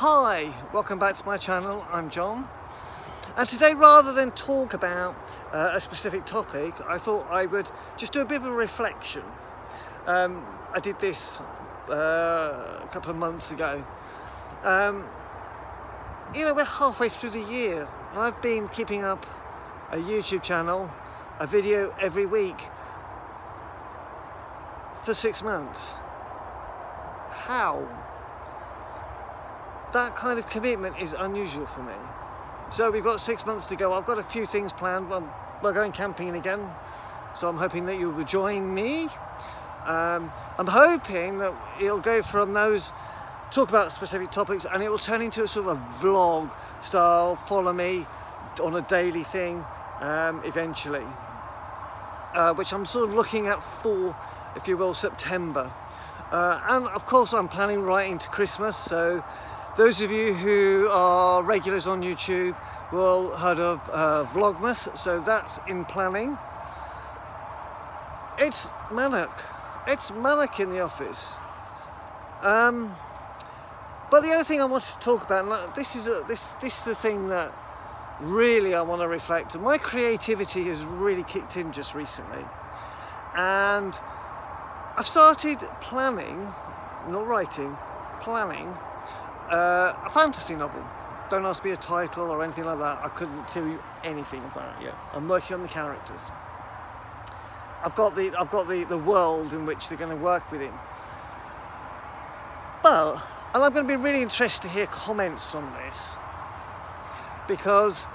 Hi, welcome back to my channel, I'm John. And today rather than talk about uh, a specific topic, I thought I would just do a bit of a reflection. Um, I did this uh, a couple of months ago. Um, you know, we're halfway through the year and I've been keeping up a YouTube channel, a video every week for six months. How? That kind of commitment is unusual for me. So we've got six months to go. I've got a few things planned. we're going camping again, so I'm hoping that you will join me. Um, I'm hoping that it'll go from those talk about specific topics and it will turn into a sort of a vlog style, follow me on a daily thing um, eventually, uh, which I'm sort of looking at for, if you will, September. Uh, and of course I'm planning right into Christmas, so those of you who are regulars on YouTube will heard of uh, Vlogmas, so that's in planning. It's manic. It's manic in the office. Um, but the other thing I wanted to talk about, and this is a, this this is the thing that really I want to reflect on. My creativity has really kicked in just recently, and I've started planning, not writing, planning uh, a fantasy novel. Don't ask me a title or anything like that. I couldn't tell you anything of that yet. I'm working on the characters. I've got the I've got the, the world in which they're going to work within. But and I'm going to be really interested to hear comments on this because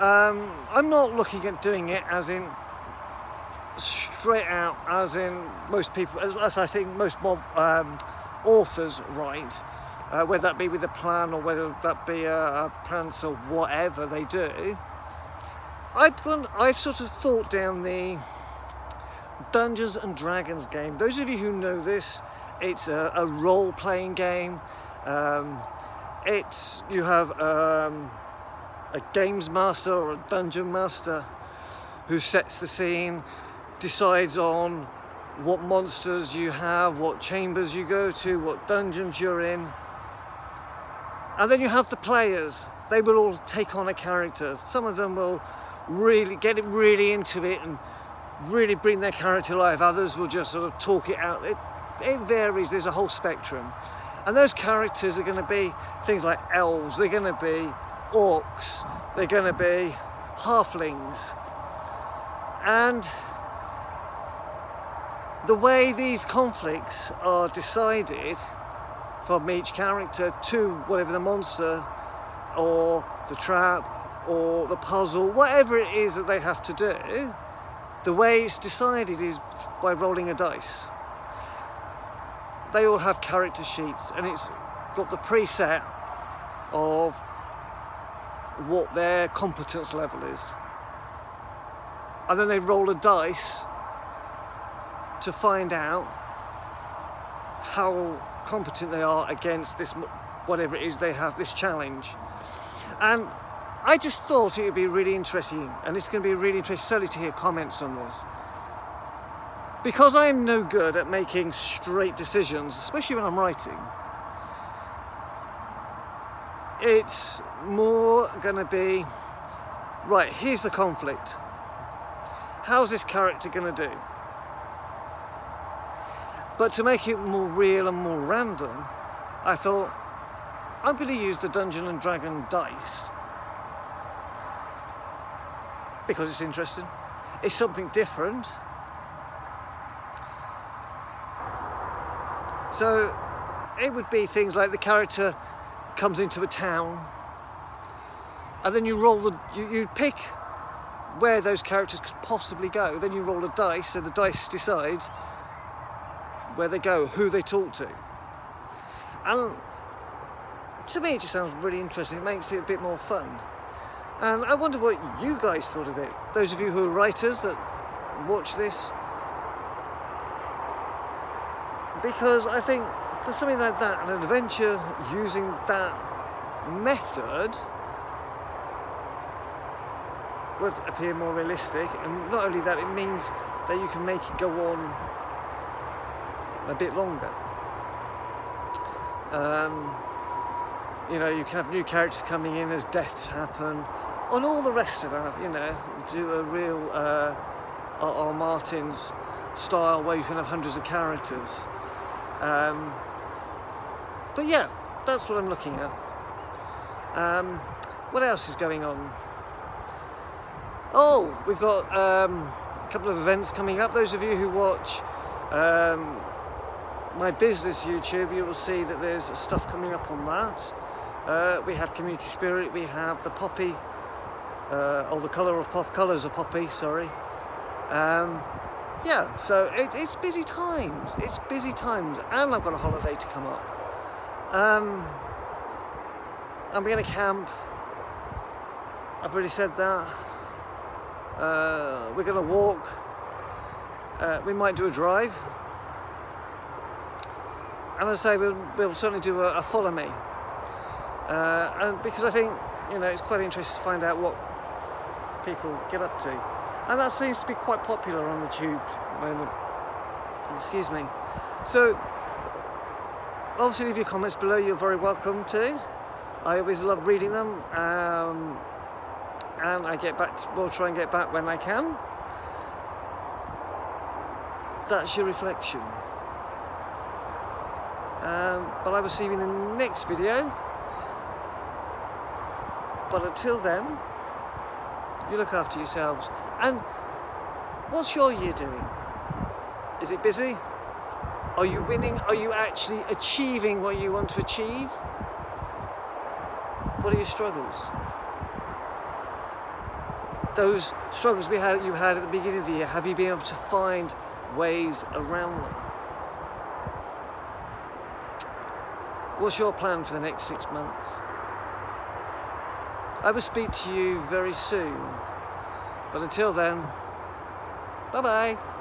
um, I'm not looking at doing it as in straight out as in most people, as, as I think most mob, um, authors write, uh, whether that be with a plan or whether that be a, a or whatever they do. I've gone, I've sort of thought down the Dungeons and Dragons game. Those of you who know this, it's a, a role-playing game. Um, it's you have um, a games master or a dungeon master who sets the scene decides on what monsters you have, what chambers you go to, what dungeons you're in. And then you have the players. They will all take on a character. Some of them will really get it really into it and really bring their character life. Others will just sort of talk it out. It, it varies, there's a whole spectrum. And those characters are going to be things like elves, they're going to be orcs, they're going to be halflings. And the way these conflicts are decided from each character to whatever the monster or the trap or the puzzle, whatever it is that they have to do, the way it's decided is by rolling a dice. They all have character sheets and it's got the preset of what their competence level is. And then they roll a dice to find out how competent they are against this whatever it is they have this challenge. And I just thought it would be really interesting and it's going to be really interesting certainly to hear comments on this. Because I am no good at making straight decisions especially when I'm writing it's more going to be right here's the conflict. How's this character going to do but to make it more real and more random, I thought, I'm going to use the Dungeon and Dragon dice. Because it's interesting. It's something different. So it would be things like the character comes into a town and then you roll the, you, you pick where those characters could possibly go. Then you roll a dice, so the dice decide where they go, who they talk to. And to me it just sounds really interesting, it makes it a bit more fun. And I wonder what you guys thought of it. Those of you who are writers that watch this. Because I think for something like that, an adventure using that method would appear more realistic and not only that it means that you can make it go on a bit longer. Um, you know, you can have new characters coming in as deaths happen, and all the rest of that. You know, do a real uh, R. Martin's style where you can have hundreds of characters. Um, but yeah, that's what I'm looking at. Um, what else is going on? Oh, we've got um, a couple of events coming up. Those of you who watch um, my business YouTube, you will see that there's stuff coming up on that. Uh, we have Community Spirit, we have the Poppy, uh, or the colour of pop, colours of Poppy, sorry. Um, yeah, so it, it's busy times. It's busy times, and I've got a holiday to come up. Um, I'm going to camp. I've already said that. Uh, we're going to walk. Uh, we might do a drive. And as I say, we'll, we'll certainly do a, a follow me. Uh, and because I think, you know, it's quite interesting to find out what people get up to. And that seems to be quite popular on the tubes at the moment. Excuse me. So, obviously leave your comments below, you're very welcome to. I always love reading them. Um, and I get back, to, will try and get back when I can. That's your reflection. Um, but I will see you in the next video. But until then, you look after yourselves. And what's your year doing? Is it busy? Are you winning? Are you actually achieving what you want to achieve? What are your struggles? Those struggles we had, you had at the beginning of the year, have you been able to find ways around them? What's your plan for the next six months? I will speak to you very soon. But until then, bye bye.